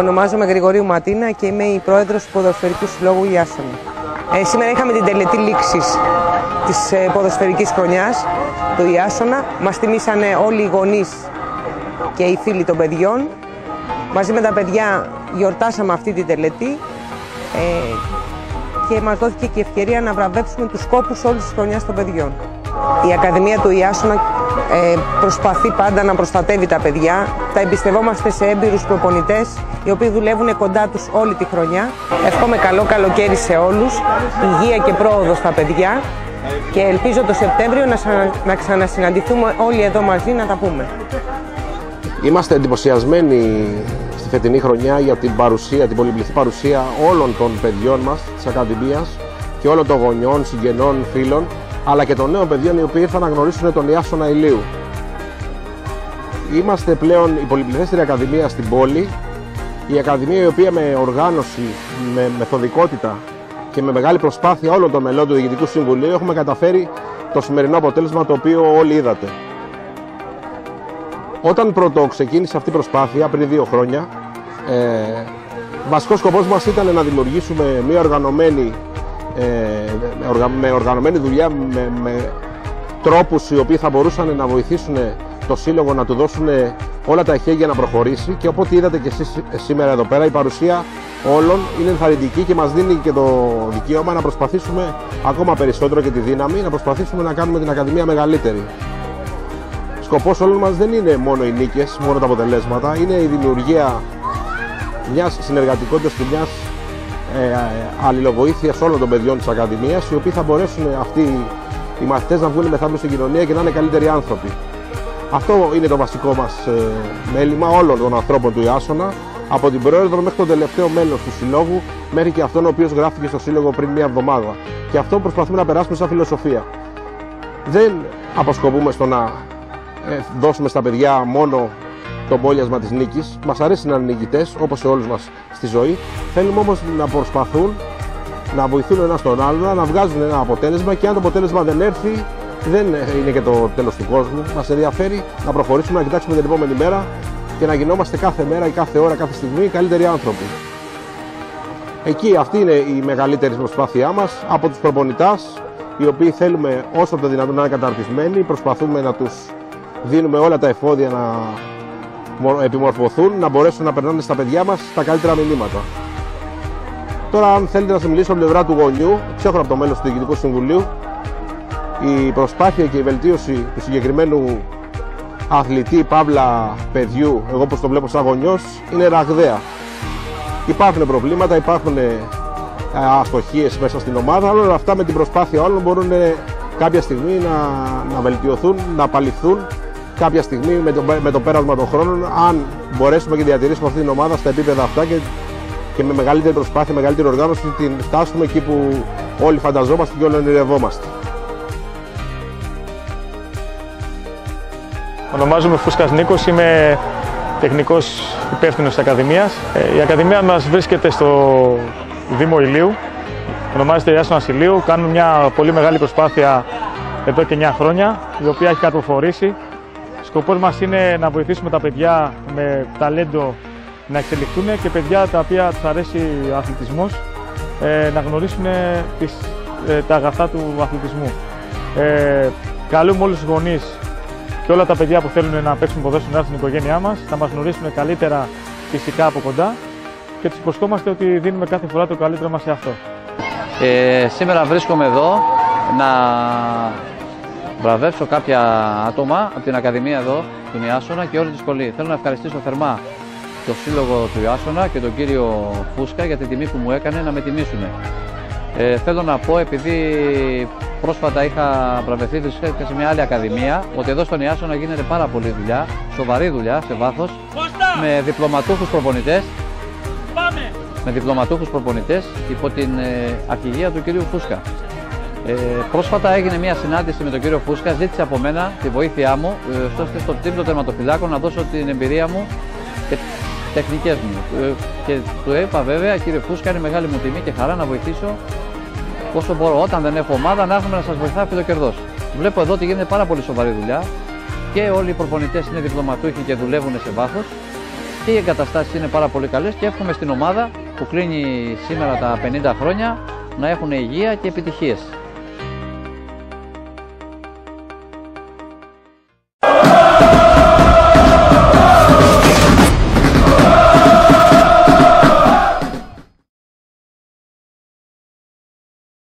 Ονομάζομαι Γρηγορίου Ματίνα και είμαι η πρόεδρος του Ποδοσφαιρικού Συλλόγου Ιάσονα. Ε, σήμερα είχαμε την τελετή λήξης της ε, ποδοσφαιρικής χρονιάς του Ιάσονα. Μας τιμήσανε όλοι οι γονείς και οι φίλοι των παιδιών. Μαζί με τα παιδιά γιορτάσαμε αυτή την τελετή ε, και μας δόθηκε και η ευκαιρία να βραβεύσουμε τους σκόπους όλης της χρονιάς των παιδιών. Η Ακαδημία του Ιάσονα ε, προσπαθεί πάντα να προστατεύει τα παιδιά. Τα εμπιστευόμαστε σε έμπειρους προπονητές, οι οποίοι δουλεύουν κοντά τους όλη τη χρονιά. Εύχομαι καλό καλοκαίρι σε όλους, υγεία και πρόοδος στα παιδιά και ελπίζω το Σεπτέμβριο να, να ξανασυναντηθούμε όλοι εδώ μαζί να τα πούμε. Είμαστε εντυπωσιασμένοι στη φετινή χρονιά για την παρουσία, την πολυπληθή παρουσία όλων των παιδιών μας της Ακαδημίας και όλων των γονιών, συγγενών, φίλων αλλά και των νέων παιδιών οι οποίοι ήρθαν να γνωρίσουν τον Ιάσονα Ηλίου. Είμαστε πλέον η πολυπληθέστερη Ακαδημία στην πόλη, η Ακαδημία η οποία με οργάνωση, με μεθοδικότητα και με μεγάλη προσπάθεια όλων των μελών του Διοικητικού Συμβουλίου έχουμε καταφέρει το σημερινό αποτέλεσμα το οποίο όλοι είδατε. Όταν πρώτο ξεκίνησε αυτή η προσπάθεια πριν δύο χρόνια, ε, βασικός σκοπός μας ήταν να δημιουργήσουμε μια οργανωμένη ε, με οργανωμένη δουλειά, με, με τρόπους οι οποίοι θα μπορούσαν να βοηθήσουν το Σύλλογο να του δώσουν όλα τα εχέγγυα να προχωρήσει και οπότε είδατε και εσείς σήμερα εδώ πέρα η παρουσία όλων είναι ενθαρρυντική και μας δίνει και το δικαίωμα να προσπαθήσουμε ακόμα περισσότερο και τη δύναμη να προσπαθήσουμε να κάνουμε την Ακαδημία μεγαλύτερη. Σκοπός όλων μας δεν είναι μόνο οι νίκες, μόνο τα αποτελέσματα, είναι η δημιουργία μιας συνεργατικότητας και μιας ε, αλληλοβοήθειας όλων των παιδιών της Ακαδημίας, οι οποίοι θα μπορέσουν αυτοί οι μαθητές να βγουν μεθαύριο στην κοινωνία και να είναι καλύτεροι άνθρωποι. Αυτό είναι το βασικό μας ε, μέλημα όλων των ανθρώπων του Ιάσονα, από την πρόεδρο μέχρι τον τελευταίο μέλος του Συλλόγου, μέχρι και αυτόν ο οποίος γράφτηκε στο Σύλλογο πριν μία εβδομάδα. Και αυτό προσπαθούμε να περάσουμε σαν φιλοσοφία. Δεν αποσκοπούμε στο να ε, δώσουμε στα παιδιά μόνο το μπόλιασμα της νίκης. Μας αρέσει να είναι νικητές, όπως σε όλους μας στη ζωή. Θέλουμε όμως να προσπαθούν να βοηθούν ένα τον άλλο, να βγάζουν ένα αποτέλεσμα και αν το αποτέλεσμα δεν έρθει, δεν είναι και το τέλος του κόσμου. Μας ενδιαφέρει να προχωρήσουμε, να κοιτάξουμε την επόμενη μέρα και να γινόμαστε κάθε μέρα ή κάθε ώρα, κάθε στιγμή καλύτεροι άνθρωποι. Εκεί αυτή είναι η μεγαλύτερη προσπάθειά μας από τους προπονητάς, οι οποίοι θέλουμε όσο το δυνατόν να είναι καταρτισμένοι, προσπαθούμε να τους δίνουμε όλα τα εφόδια να επιμορφωθούν, να μπορέσουν να περνάνε στα παιδιά μας τα καλύτερα μηνύματα. Τώρα, αν θέλετε να σας μιλήσω από πλευρά του γονιού, ξέχωρα από το μέλος του Διοικητικού Συμβουλίου, η προσπάθεια και η βελτίωση του συγκεκριμένου αθλητή, παύλα παιδιού, εγώ όπως το βλέπω σαν γονιός, είναι ραγδαία. Υπάρχουν προβλήματα, υπάρχουν ε, αστοχίες μέσα στην ομάδα, αλλά όλα αυτά με την προσπάθεια όλων μπορούν ε, κάποια στιγμή να, να βελτιωθούν, να απαλληφθούν κάποια στιγμή με το, με το πέρασμα των χρόνων, αν μπορέσουμε και διατηρήσουμε αυτή την ομάδα στα επίπεδα αυτά και, και με μεγαλύτερη προσπάθεια, μεγαλύτερη οργάνωση, την φτάσουμε εκεί που όλοι φανταζόμαστε και όλοι ονειρευόμαστε. Ονομάζομαι Φούσκας Νίκος, είμαι τεχνικός υπεύθυνος της Ακαδημίας. Ε, η Ακαδημία μας βρίσκεται στο Δήμο Ηλίου, ονομάζεται Ιάσονας Ηλίου. Κάνουμε μια πολύ μεγάλη προσπάθεια εδώ και 9 χρόνια, η οποία έχει κατοφορήσει Σκοπός μας είναι να βοηθήσουμε τα παιδιά με ταλέντο να εξελιχθούν και παιδιά τα οποία τους αρέσει ο αθλητισμός ε, να γνωρίσουν τις, ε, τα αγαθά του αθλητισμού. Ε, καλούμε όλους τους γονείς και όλα τα παιδιά που θέλουν να παίξουν ποδόσφαιρο στην οικογένειά μας, να μας γνωρίσουν καλύτερα φυσικά από κοντά και τους υποσχόμαστε ότι δίνουμε κάθε φορά το καλύτερο μας σε αυτό. Ε, σήμερα βρίσκομαι εδώ να βραβεύσω κάποια άτομα από την Ακαδημία εδώ, του Ιάσονα και όλη τη σχολή. Θέλω να ευχαριστήσω θερμά το Σύλλογο του Ιάσονα και τον κύριο Φούσκα για την τιμή που μου έκανε να με τιμήσουν. Ε, θέλω να πω, επειδή πρόσφατα είχα βραβευτεί και σε μια άλλη ακαδημία, ότι εδώ στον Ιάσονα γίνεται πάρα πολλή δουλειά, σοβαρή δουλειά, σε βάθος, με διπλωματούχους προπονητές, με διπλωματούχους προπονητές υπό την ε, αρχηγία του κύριου Φούσκα. Ε, πρόσφατα έγινε μια συνάντηση με τον κύριο Φούσκα, ζήτησε από μένα τη βοήθειά μου, ε, ώστε στο τύπο τερματοφυλάκων να δώσω την εμπειρία μου και τεχνικές μου. Ε, και του είπα βέβαια, κύριε Φούσκα, είναι μεγάλη μου τιμή και χαρά να βοηθήσω όσο μπορώ. Όταν δεν έχω ομάδα, να έρχομαι να σας βοηθάω κερδό. Βλέπω εδώ ότι γίνεται πάρα πολύ σοβαρή δουλειά και όλοι οι προπονητές είναι διπλωματούχοι και δουλεύουν σε βάθος. και οι εγκαταστάσεις είναι πάρα πολύ καλές και εύχομαι στην ομάδα που κλείνει σήμερα τα 50 χρόνια να έχουν υγεία και επιτυχίες.